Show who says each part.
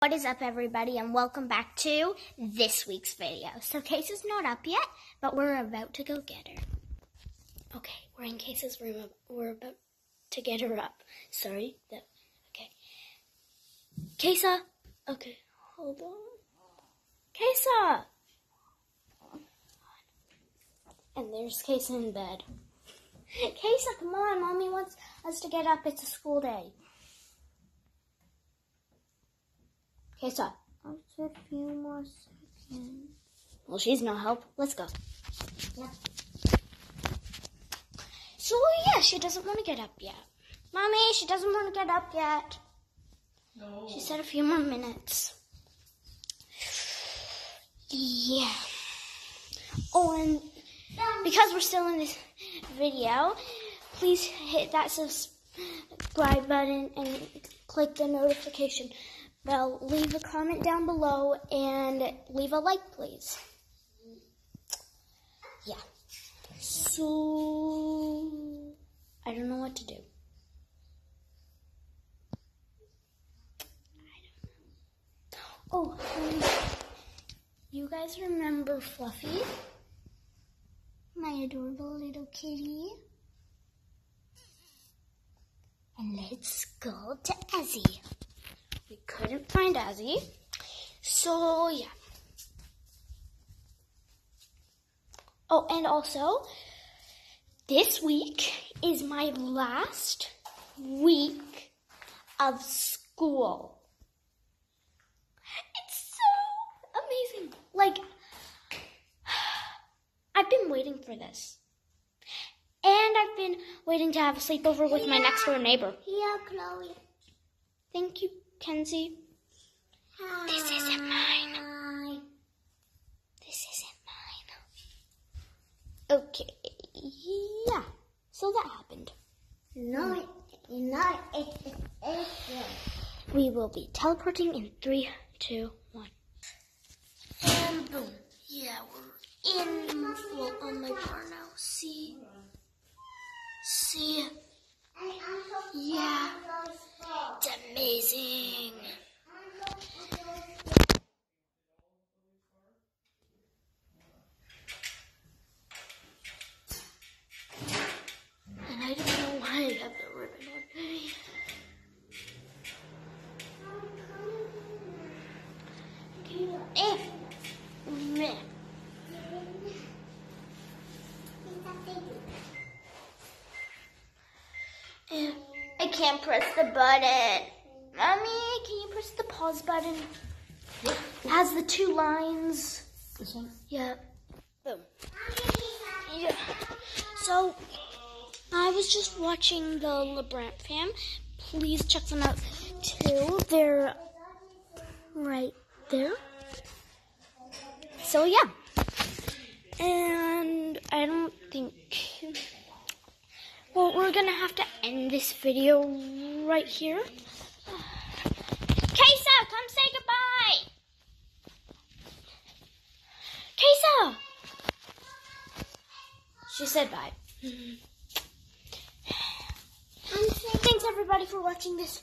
Speaker 1: What is up everybody and welcome back to this week's video. So Kaisa's not up yet, but we're about to go get her. Okay, we're in Kaisa's room. We're about to get her up. Sorry. That, okay. Kaisa. Okay, hold on. Kaisa! And there's Kaisa in bed. Kaisa, come on. Mommy wants us to get up. It's a school day. Okay, so a few more seconds. Well, she's no help. Let's go. Yeah. So yeah, she doesn't want to get up yet. Mommy, she doesn't want to get up yet. No. She said a few more minutes. Yeah. Oh, and because we're still in this video, please hit that subscribe button and click the notification well, leave a comment down below and leave a like, please. Yeah. So, I don't know what to do. Oh, um, you guys remember Fluffy? My adorable little kitty. And let's go to Ezzy we couldn't find Azzy. So, yeah. Oh, and also, this week is my last week of school. It's so amazing. Like, I've been waiting for this. And I've been waiting to have a sleepover with my next door neighbor.
Speaker 2: Yeah, Khloe.
Speaker 1: Thank you. Kenzie. Hi. This isn't mine. This isn't mine. Okay. Yeah. So that happened.
Speaker 2: No, not it, it, it,
Speaker 1: We will be teleporting in three, two, one.
Speaker 2: And boom. Yeah, we're in well, on my car now. See? See? Yeah. It's amazing. And I don't know why I have the ribbon on me. If me. If I can't press the button. Mommy, can you press the pause button? It has the two lines.
Speaker 1: This one?
Speaker 2: Yeah.
Speaker 1: Boom. Yeah. So, I was just watching the LaBrant fam. Please check them out too. They're right there. So, yeah. And I don't think well, we're gonna have to end this video right here. Kaisa, come say goodbye. Kaisa! She said bye. Thanks everybody for watching this